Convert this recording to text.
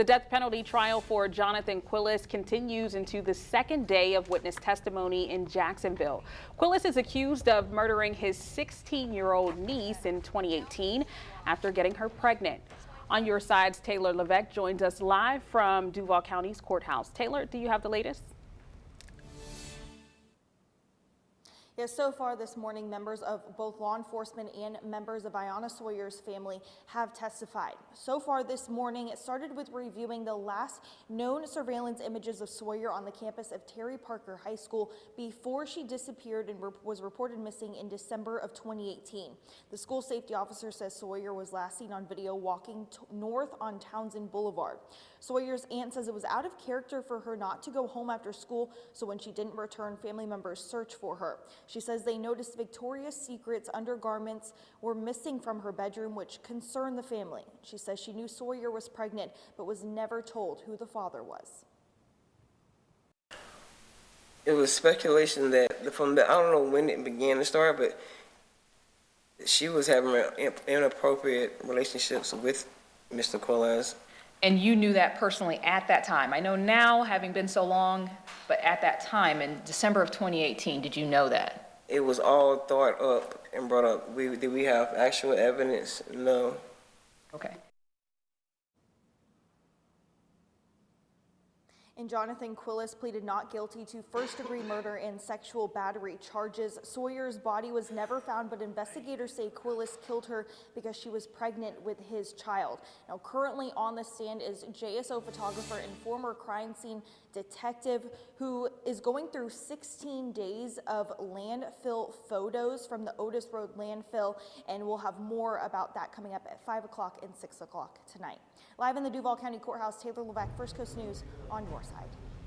The death penalty trial for Johnathan Quiles continues into the second day of witness testimony in Jacksonville. Quiles is accused of murdering his 16 year old niece in 2018 after getting her pregnant. On your sides, Taylor Levesque joins us live from Duval County's courthouse. Taylor, do you have the latest? Yes, so far this morning, members of both law enforcement and members of Ayanna Sawyer's family have testified. So far this morning, it started with reviewing the last known surveillance images of Sawyer on the campus of Terry Parker High School before she disappeared and was reported missing in December of 2018. The school safety officer says Sawyer was last seen on video walking north on Townsend Boulevard. Sawyer's aunt says it was out of character for her not to go home after school, so when she didn't return, family members searched for her. She says they noticed Victoria's Secret's undergarments were missing from her bedroom, which concerned the family. She says she knew Sawyer was pregnant, but was never told who the father was. It was speculation that from the, I don't know when it began to start, but she was having inappropriate relationships with Mr. Quiles. And you knew that personally at that time. I know now, having been so long, but at that time, in December of 2018, did you know that? It was all thought up and brought up. We, did we have actual evidence? No. Okay. And Johnathan Quiles pleaded not guilty to first degree murder and sexual battery charges. Sawyer's body was never found, but investigators say Quiles killed her because she was pregnant with his child. Now, currently on the stand is JSO photographer and former crime scene detective who is going through 16 days of landfill photos from the Otis Road landfill. And we'll have more about that coming up at 5 o'clock and 6 o'clock tonight. Live in the Duval County Courthouse, Taylor Levesque, First Coast News on your side.